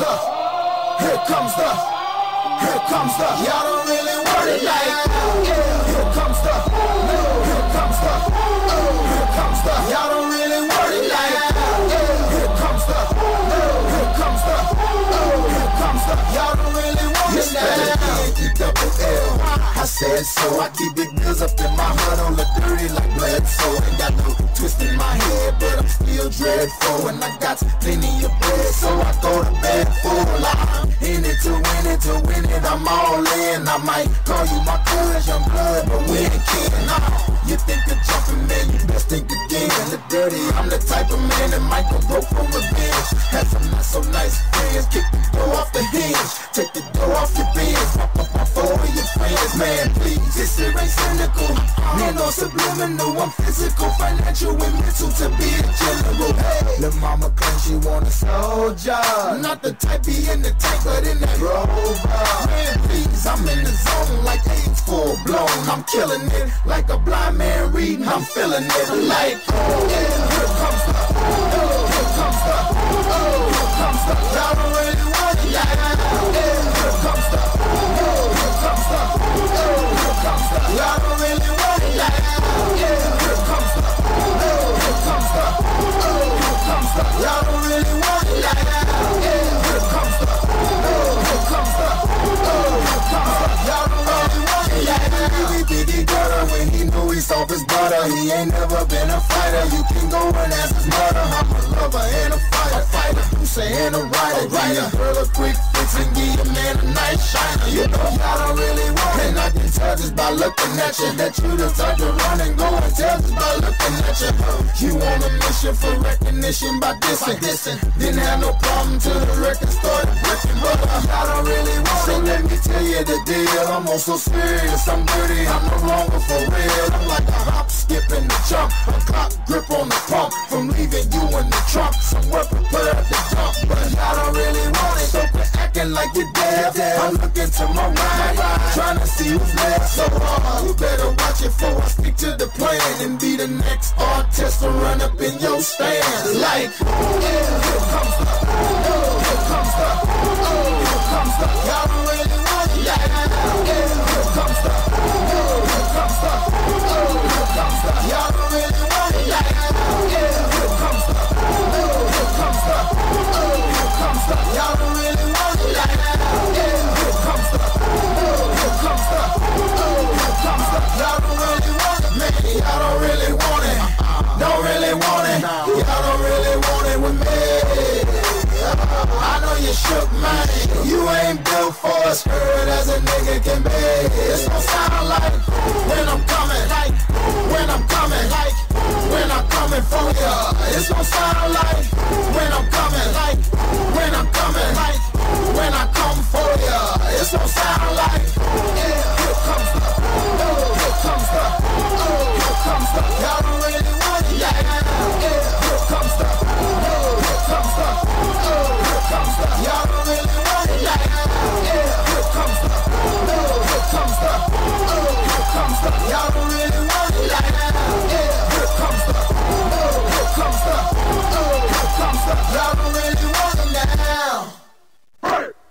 comes the, here comes the. Y'all don't really want it like that. Here comes the, here comes the, here comes the. Y'all don't really want it like that. Here comes the, here comes the, here comes the. Y'all don't really want it like that. double L. I said so. I keep big bills up in my heart on the dirty like blood. So ain't got no twist in my head, but I'm still dreadful. And I got plenty I'm all in. I might call you my cuz, young blood, but we ain't. Nah, you think of jumping, man, you best think again. The dirty, I'm the type of man that might broke please. This shit ain't cynical, man, no subliminal. I'm physical, financial, and mental to be a general. Hey, Lil' mama claims she want a soldier, not the type be in the tank, but in that rover. Man, please, I'm in the zone like AIDS full blown. I'm killing it like a blind man reading. I'm feeling it like, oh, yeah, here comes the, oh, Biggie gutter when he knew he soft his butter. He ain't never been a fighter. You can go and ask his mother. I'm a lover and a fighter. fighter. You saying a writer. Give your girl a quick fix and give your man a nice shiner. You know y'all don't really just by looking at you that you the type to run and go and tell just by looking at you. You on a mission for recognition by dissing. dissing. Didn't have no problem till the record started breaking. But y'all don't really want it. So let me tell you the deal. I'm on so serious. I'm dirty. I'm no longer for real. I'm like a hop, skip, and a jump. A clock grip on the pump. From leaving you in the trunk. Somewhere prepared to jump, But y'all don't really want it. So acting like you're dead. I'm looking to my right. See who's next. So uh, you better watch it before I stick to the plan. And be the next artist to run up in your stand. Like, yeah, here comes the, oh, here comes the, oh, here comes the. Y'all don't know you. You ain't built for a skirt as a nigga can be. It's gon' sound like when I'm coming, like when I'm coming, like when I'm coming for ya. It's gon' sound like when I'm coming, like when I'm coming, like when I come for ya. It's gon' sound like yeah. Here comes the, oh, here comes the, oh, here comes the. Y'all